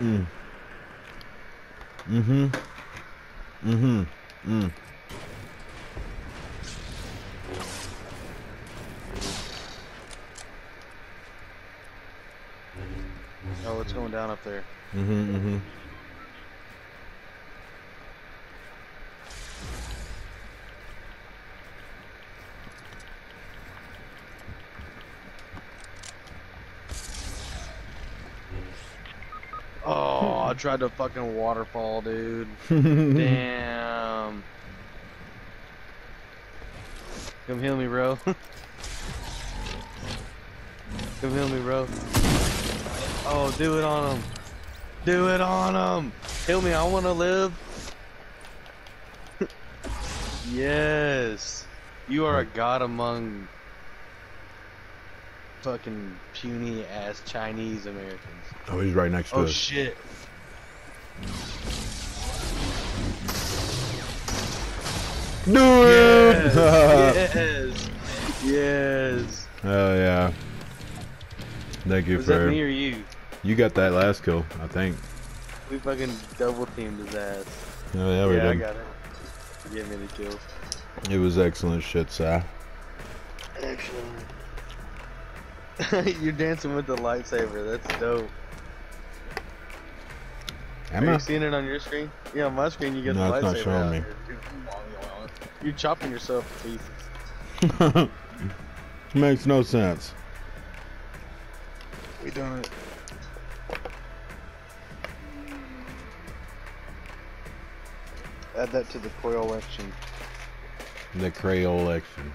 Mm. Mm-hmm. Mm-hmm. Mm. Oh, what's going down up there? Mm-hmm. Mm-hmm. Oh, I tried to fucking waterfall, dude. Damn. Come heal me, bro. Come heal me, bro. Oh, do it on him. Do it on him. Heal me, I want to live. yes. You are a god among fucking puny ass Chinese Americans. Oh, he's right next to Oh us. Oh shit. Do it! yes. yes. Oh yeah. Thank you Was that for me or you? you got that last kill, I think. We fucking double teamed his ass. Oh yeah, we yeah, I got it. You gave me the kill. It was excellent shit, Si. Excellent. You're dancing with the lightsaber. That's dope. Am Are I? you seeing it on your screen? Yeah, on my screen you get No, the it's not lightsaber. showing me. here. You're chopping yourself to pieces. Makes no sense. We done it. Add that to the collection. The Crayola action.